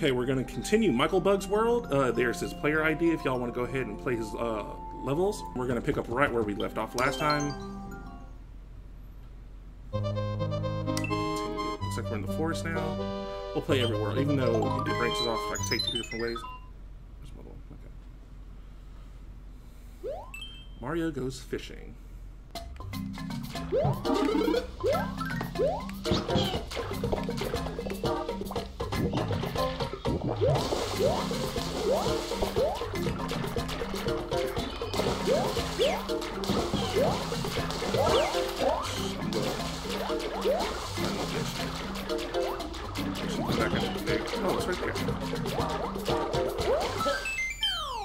Okay, we're gonna continue Michael Bug's world. Uh, there's his player ID if y'all want to go ahead and play his uh, levels. We're gonna pick up right where we left off last time. Looks like we're in the forest now. We'll play every world, even though it branches off. I can take two different ways. Okay. Mario goes fishing.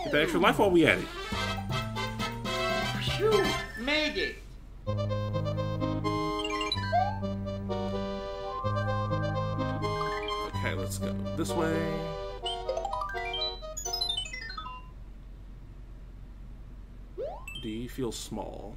Get that extra life while we at it. Phew, made it. Okay, let's go this way. D feels small.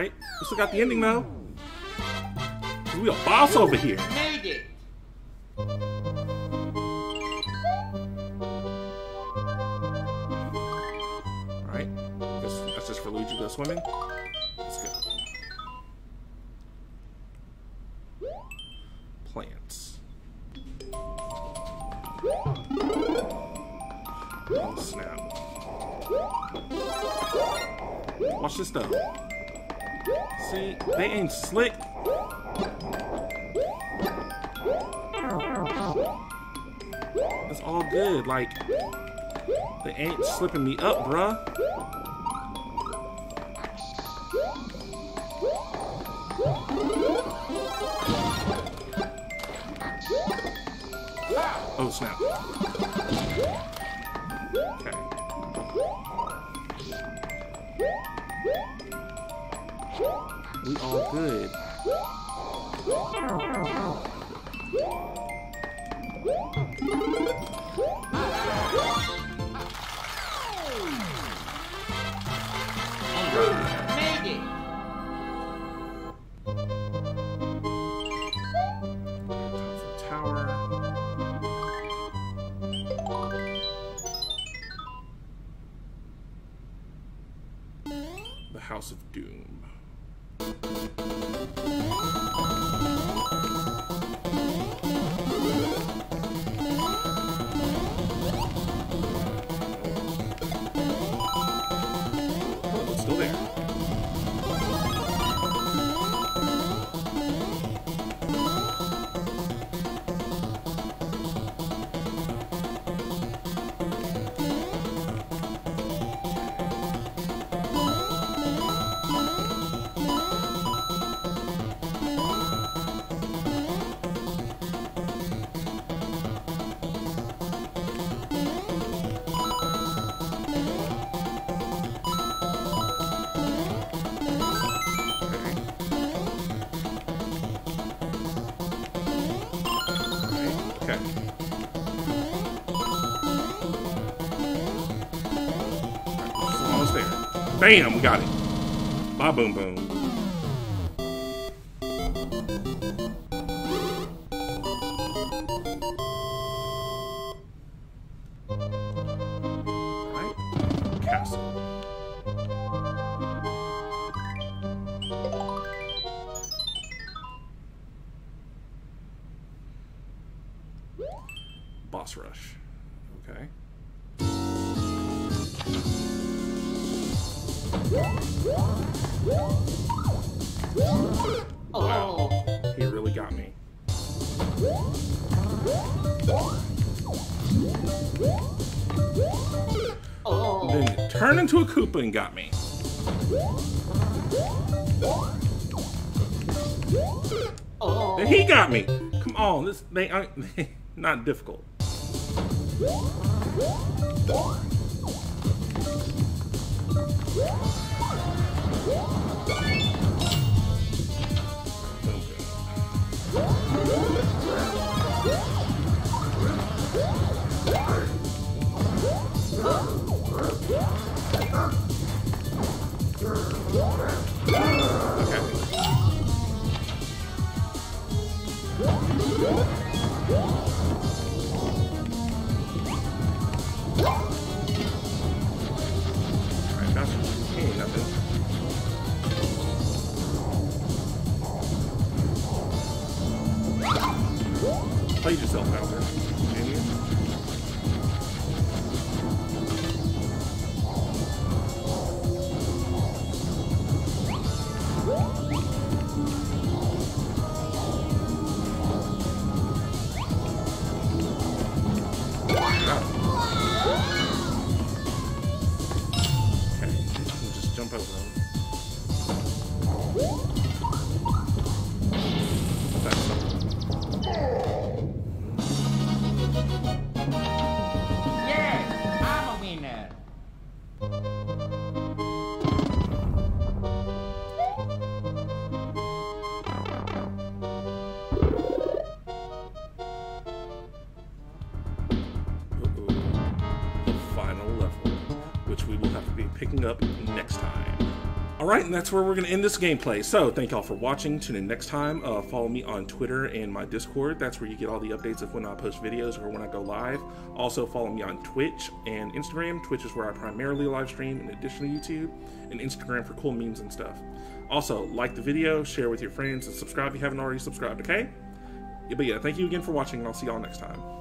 It's alright. We still got the ending though. We a boss over here. Made it. Alright. Guess that's just for Luigi to go swimming. Let's go. Plants. Oh snap. Watch this though. See, they ain't slick. It's all good. Like, they ain't slipping me up, bruh. Oh, snap. Okay. We all good. House of Doom. Okay. Almost there. Bam! We got it. Ba boom boom. Boss rush. Okay. Oh, He really got me. Then turned into a Koopa and got me. Oh. Then he got me. Come on, this they not difficult. Boom, up next time. Alright, and that's where we're going to end this gameplay. So, thank y'all for watching. Tune in next time. Uh, follow me on Twitter and my Discord. That's where you get all the updates of when I post videos or when I go live. Also, follow me on Twitch and Instagram. Twitch is where I primarily live stream in addition to YouTube, and Instagram for cool memes and stuff. Also, like the video, share with your friends, and subscribe if you haven't already subscribed, okay? But yeah, thank you again for watching, and I'll see y'all next time.